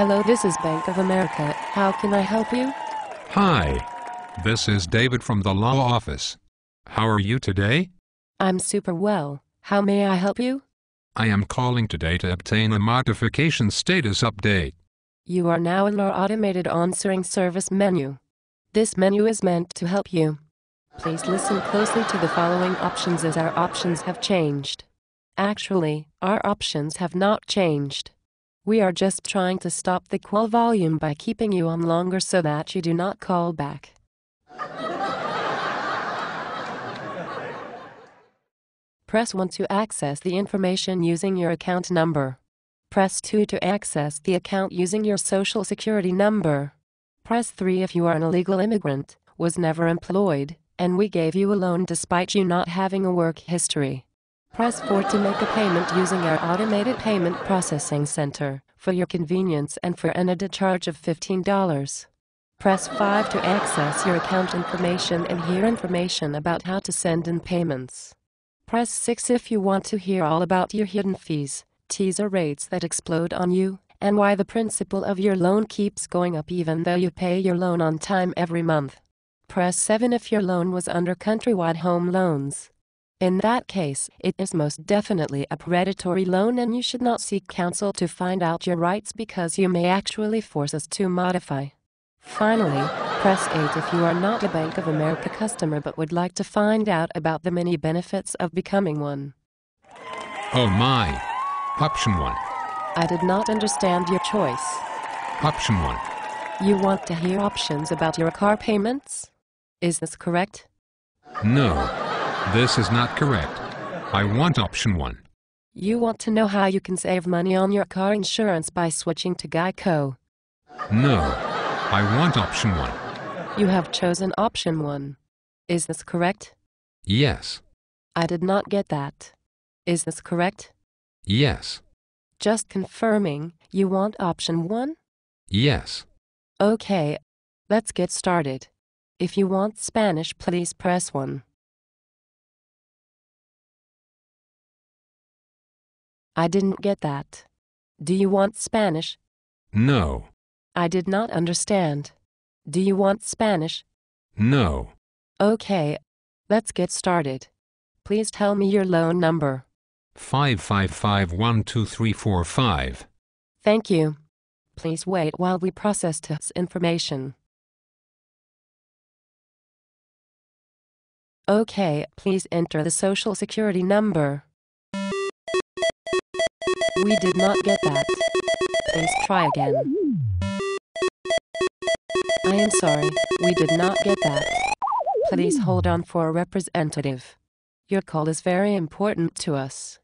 Hello, this is Bank of America. How can I help you? Hi, this is David from the law office. How are you today? I'm super well. How may I help you? I am calling today to obtain a modification status update. You are now in our automated answering service menu. This menu is meant to help you. Please listen closely to the following options as our options have changed. Actually, our options have not changed. We are just trying to stop the call volume by keeping you on longer so that you do not call back. Press 1 to access the information using your account number. Press 2 to access the account using your social security number. Press 3 if you are an illegal immigrant, was never employed, and we gave you a loan despite you not having a work history. Press 4 to make a payment using our automated payment processing center, for your convenience and for an added charge of $15. Press 5 to access your account information and hear information about how to send in payments. Press 6 if you want to hear all about your hidden fees, teaser rates that explode on you, and why the principal of your loan keeps going up even though you pay your loan on time every month. Press 7 if your loan was under Countrywide Home Loans. In that case, it is most definitely a predatory loan and you should not seek counsel to find out your rights because you may actually force us to modify. Finally, press 8 if you are not a Bank of America customer but would like to find out about the many benefits of becoming one. Oh my! Option 1. I did not understand your choice. Option 1. You want to hear options about your car payments? Is this correct? No. This is not correct. I want option 1. You want to know how you can save money on your car insurance by switching to Geico. No. I want option 1. You have chosen option 1. Is this correct? Yes. I did not get that. Is this correct? Yes. Just confirming, you want option 1? Yes. Okay. Let's get started. If you want Spanish, please press 1. I didn't get that. Do you want Spanish? No. I did not understand. Do you want Spanish? No. Okay. Let's get started. Please tell me your loan number. 555-12345. Thank you. Please wait while we process this information. Okay, please enter the social security number. We did not get that. Please try again. I am sorry, we did not get that. Please hold on for a representative. Your call is very important to us.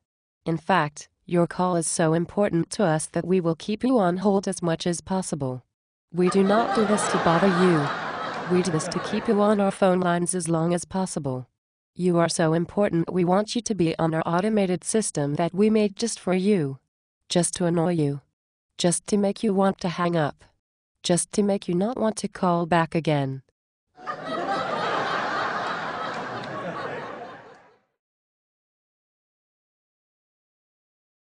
In fact, your call is so important to us that we will keep you on hold as much as possible. We do not do this to bother you. We do this to keep you on our phone lines as long as possible. You are so important we want you to be on our automated system that we made just for you just to annoy you, just to make you want to hang up, just to make you not want to call back again.